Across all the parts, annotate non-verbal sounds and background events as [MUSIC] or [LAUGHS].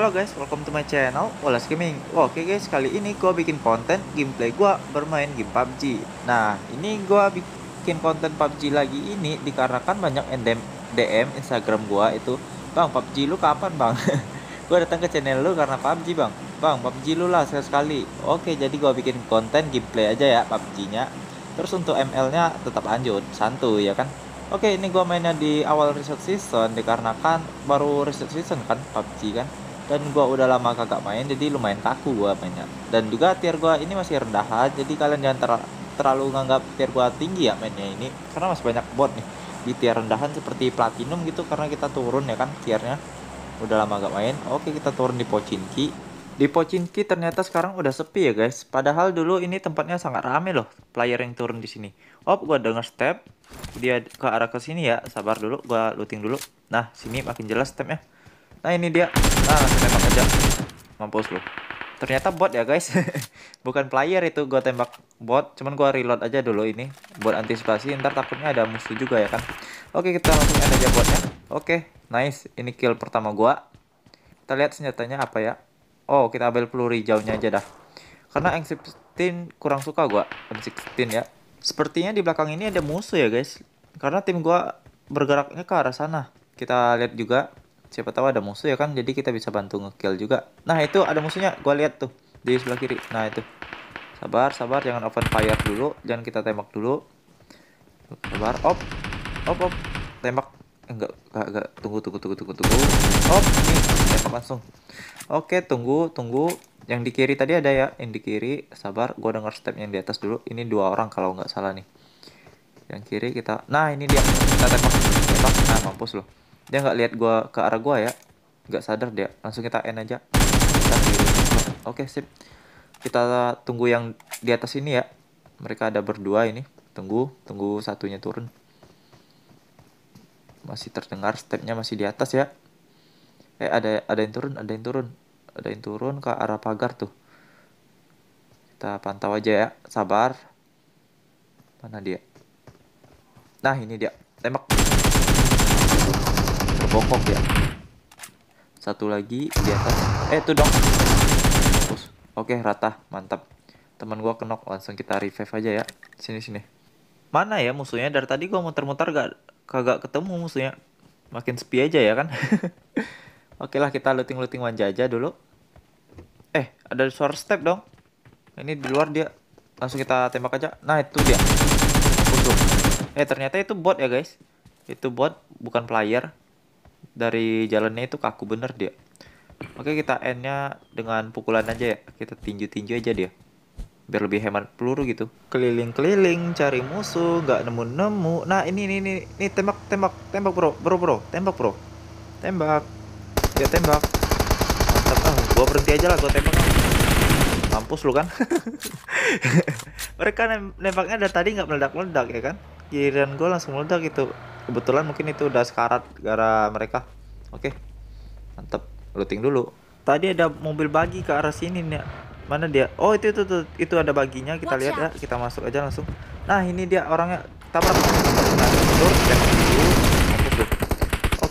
Halo guys, welcome to my channel Wallace Gaming. Oke guys, kali ini gue bikin konten gameplay gue bermain game PUBG Nah, ini gue bikin konten PUBG lagi ini Dikarenakan banyak DM, DM Instagram gue itu Bang, PUBG lu kapan bang? [LAUGHS] gue datang ke channel lu karena PUBG bang. Bang, PUBG lu lah sekali Oke, jadi gue bikin konten gameplay aja ya PUBG nya Terus untuk ML nya tetap lanjut, santuy ya kan? Oke, ini gua mainnya di awal reset season dikarenakan baru reset season kan PUBG kan. Dan gua udah lama kagak main jadi lumayan kaku gua mainnya. Dan juga tier gua ini masih rendahan jadi kalian jangan ter terlalu nganggap tier gua tinggi ya mainnya ini karena masih banyak bot nih di tier rendahan seperti platinum gitu karena kita turun ya kan tiernya. Udah lama gak main. Oke, kita turun di Pochinki. Di Pochinki ternyata sekarang udah sepi ya guys. Padahal dulu ini tempatnya sangat rame loh player yang turun di sini. Oh, gua denger step dia ke arah ke sini ya sabar dulu gua looting dulu nah sini makin jelas stepnya nah ini dia. Nah langsung tembak aja. Mampus lu. Ternyata bot ya guys. [LAUGHS] Bukan player itu gua tembak bot cuman gua reload aja dulu ini buat antisipasi. Ntar takutnya ada musuh juga ya kan? Oke kita langsung aja botnya. Oke nice. Ini kill pertama gua. Kita lihat senjatanya apa ya. Oh kita ambil peluru hijaunya aja dah. Karena M16 kurang suka gua M16 ya. Sepertinya di belakang ini ada musuh ya guys. Karena tim gua bergeraknya ke arah sana. Kita lihat juga. Siapa tahu ada musuh ya kan. Jadi kita bisa bantu ngekill juga. Nah itu ada musuhnya. Gua lihat tuh. Di sebelah kiri. Nah itu. Sabar, sabar. Jangan open fire dulu. Jangan kita tembak dulu. Sabar. Op. Op, op. Tembak. Enggak, enggak, enggak. Tunggu, tunggu, tunggu, tunggu, tunggu. Op. Nih. Tembak langsung. Oke, tunggu, tunggu yang di kiri tadi ada ya yang di kiri sabar gue denger step yang di atas dulu ini dua orang kalau nggak salah nih yang kiri kita nah ini dia kita tembak tembak nah mampus loh dia nggak lihat gue ke arah gue ya. Nggak sadar dia. Langsung kita end aja. Oke sip. Kita tunggu yang di atas ini ya. Mereka ada berdua ini. Tunggu tunggu satunya turun. Masih terdengar stepnya masih di atas ya. Eh ada ada yang turun ada yang turun. Ada yang turun ke arah pagar tuh. Kita pantau aja ya. Sabar. Mana dia? Nah ini dia. Tembak terbokok ya satu lagi di atas eh tuh dong Fokus. oke rata mantap teman gua kenok langsung kita revive aja ya sini sini mana ya musuhnya dari tadi gua muter-muter gak kagak ketemu musuhnya makin sepi aja ya kan [LAUGHS] Oke lah kita looting-looting wanja aja dulu. Eh, ada suara step dong. Ini di luar dia. Langsung kita tembak aja. Nah, itu dia. Busuk. Eh, ternyata itu bot ya, guys. Itu bot, bukan player. Dari jalannya itu kaku bener dia. Oke, kita end-nya dengan pukulan aja ya. Kita tinju-tinju aja dia. Biar lebih hemat peluru gitu. Keliling-keliling cari musuh, nggak nemu-nemu. Nah, ini ini ini, ini tembak tembak tembak, Bro. Bro, Bro. Tembak, Bro. Tembak dia tembak mantap ah gua berhenti aja lah gua tembak mampus lu kan [LAUGHS] mereka nembaknya dari tadi nggak meledak-meledak ya kan giliran gua langsung meledak gitu kebetulan mungkin itu udah sekarat gara mereka oke mantap looting dulu tadi ada mobil bagi ke arah sini nih mana dia oh itu itu itu, itu ada baginya kita lihat ya kita masuk aja langsung nah ini dia orangnya tabrak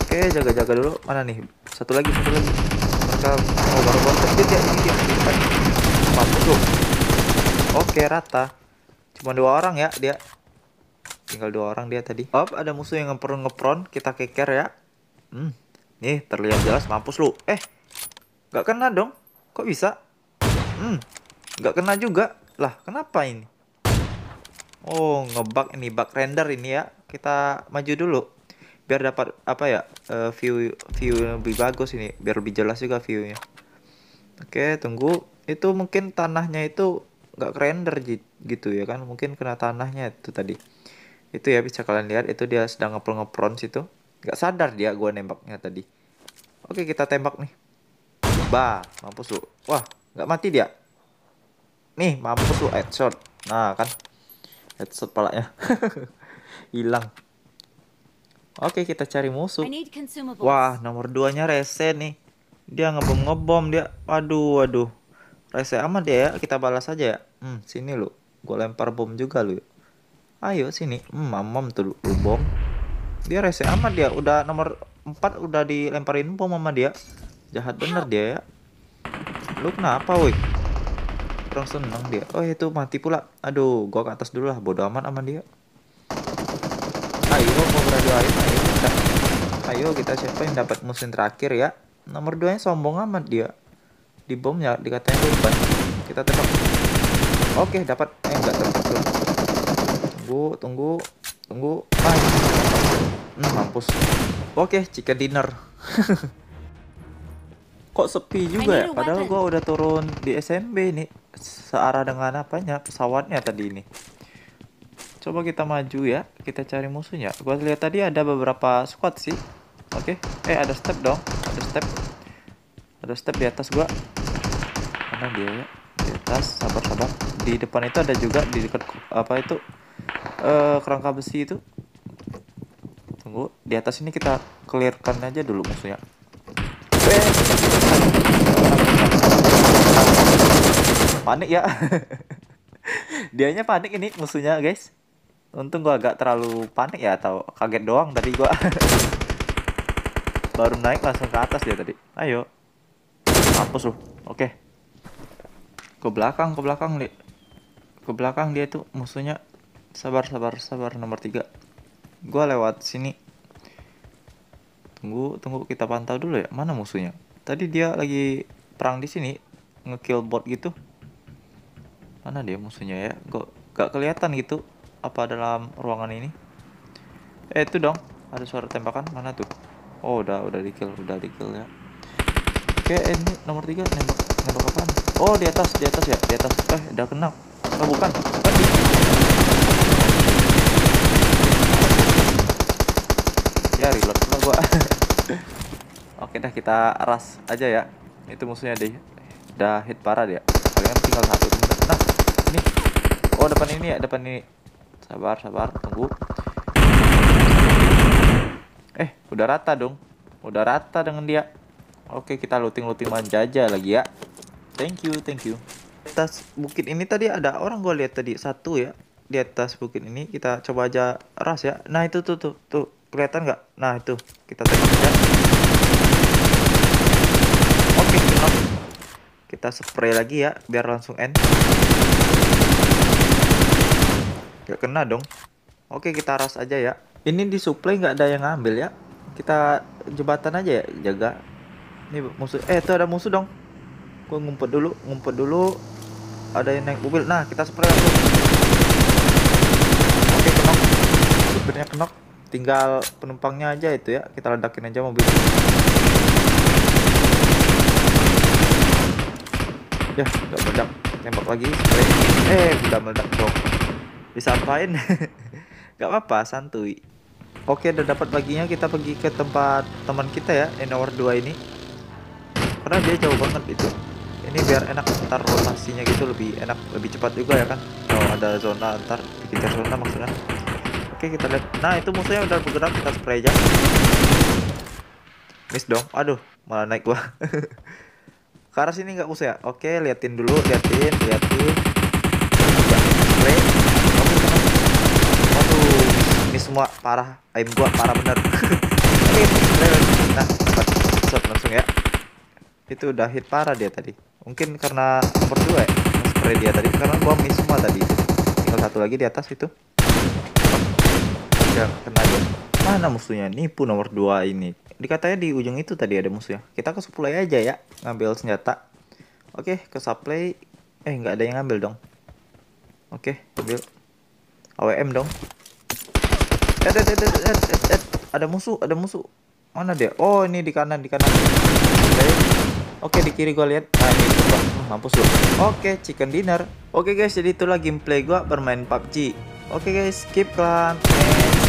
Oke, jaga-jaga dulu. Mana nih? Satu lagi, satu lagi. Mereka mau baru baru dia, dia, ini dia, di depan. Mampus tuh. Oke, rata. Cuma dua orang ya dia. Tinggal dua orang dia tadi. Oh, ada musuh yang ngepron ngepron. Kita keker ya. Hmm. Nih, terlihat jelas mampus lu. Eh, nggak kena dong. Kok bisa? Hmm, nggak kena juga. Lah, kenapa ini? Oh, ngebug ini, bug render ini ya. Kita maju dulu biar dapat apa ya uh, view view lebih bagus ini biar lebih jelas juga viewnya oke tunggu itu mungkin tanahnya itu nggak render gitu ya kan mungkin kena tanahnya itu tadi itu ya bisa kalian lihat itu dia sedang ngepron ngepron situ nggak sadar dia gua nembaknya tadi oke kita tembak nih bah mampus lu wah nggak mati dia nih mampus lu headshot nah kan headshot palanya [LAUGHS] hilang Oke, kita cari musuh. Wah, nomor duanya rese nih. Dia ngebom ngebom dia. Waduh, waduh. Rese amat dia ya. Kita balas aja ya. Hmm, sini lu. Gue lempar bom juga lu. Ayo sini. Hmm, mamam tuh bom. Dia rese amat dia. Udah nomor 4 udah dilemparin bom sama dia. jahat bener dia ya. Lu kenapa woi? Kurang seneng dia. Oh itu mati pula. Aduh gua ke atas dulu lah. Bodo amat sama dia. Ayo mau beradu ayo ayo kita ayo kita siapa yang dapat musim terakhir ya? Nomor dua nya sombong amat dia. Di bom ya dikatanya beban kita tembak oke dapat. Eh enggak dapat tunggu tunggu tunggu. Ah hmm, mampus. Oke chicken dinner. [LAUGHS] Kok sepi juga ya? padahal gua udah turun di SMB nih. Searah dengan apanya? Pesawatnya tadi ini. Coba kita maju ya. Kita cari musuhnya. Gua lihat tadi ada beberapa squad sih. Oke. Eh ada step dong. Ada step. Ada step di atas gua. Mana dia ya? Di atas. Sabar sabar. Di depan itu ada juga. Di dekat apa itu uh, kerangka besi itu. Tunggu di atas ini kita clearkan aja dulu musuhnya. Panik ya. [LAUGHS] Dianya panik ini musuhnya guys. Untung gua agak terlalu panik ya atau kaget doang tadi gua. [LAUGHS] Baru naik langsung ke atas dia tadi. Ayo. Hapus lu. Oke. Ke belakang ke belakang nih ke belakang dia tuh musuhnya sabar sabar sabar nomor tiga. Gua lewat sini. Tunggu tunggu kita pantau dulu ya mana musuhnya. Tadi dia lagi perang di sini ngekill bot gitu. Mana dia musuhnya ya? Kok gak kelihatan gitu apa dalam ruangan ini? Eh itu dong ada suara tembakan mana tuh? Oh udah udah di kill udah di kill ya. Oke eh, ini nomor tiga nembak nembak apa oh di atas di atas ya di atas. Eh udah kena. Oh bukan bukan ya reload lah gua. [LAUGHS] Oke dah kita ras aja ya. Itu musuhnya deh udah hit parah dia. Kalian tinggal satu nah ini. Oh depan ini ya depan ini. Sabar sabar tunggu. Eh udah rata dong. Udah rata dengan dia. Oke kita looting looting manjaja lagi ya. Thank you thank you. Atas bukit ini tadi ada orang gue lihat tadi satu ya. Di atas bukit ini kita coba aja ras ya. Nah itu tuh tuh tuh kelihatan nggak nah itu kita tembak aja oke kita spray lagi ya biar langsung end Gak kena dong. Oke kita ras aja ya. Ini di supply nggak ada yang ngambil ya. Kita jembatan aja ya jaga. Ini musuh. Eh itu ada musuh dong. Gue ngumpet dulu, ngumpet dulu. Ada yang naik mobil. Nah kita spray langsung. Oke kenok. Supirnya kenok. Tinggal penumpangnya aja itu ya. Kita ledakin aja mobil. Ya nggak meledak. Tembak lagi. Spray. Eh udah meledak dong disampain [LAUGHS] nggak apa-apa santuy oke udah dapat baginya kita pergi ke tempat teman kita ya yang nomor 2 ini karena dia jauh banget itu ini biar enak ntar rotasinya gitu lebih enak lebih cepat juga ya kan kalau ada zona ntar dikejar zona maksudnya oke kita lihat. Nah itu musuhnya udah bergerak kita spray aja. Miss dong. Aduh malah naik gua. [LAUGHS] Arah sini nggak usah ya? Oke liatin dulu liatin liatin. Spray. Ini semua. Parah. Aim gua parah bener. [LAUGHS] Oke nah dapat shot langsung ya. Itu udah hit parah dia tadi. Mungkin karena nomor dua ya spray dia tadi. Karena gua miss semua tadi. Tinggal satu lagi di atas itu ya kena dia mana musuhnya nipu nomor dua ini dikatanya di ujung itu tadi ada musuhnya kita ke supply aja ya ngambil senjata oke ke supply eh nggak ada yang ngambil dong oke ambil AWM dong ada, ada, ada, ada, ada, ada musuh, ada musuh. Mana dia? Oh, ini di kanan, di kanan. Oke, di kiri gua lihat. Nah, ini coba. Hmm, mampus lu. Oke, chicken dinner. Oke guys, jadi itulah gameplay gua bermain PUBG. Oke guys, keep calm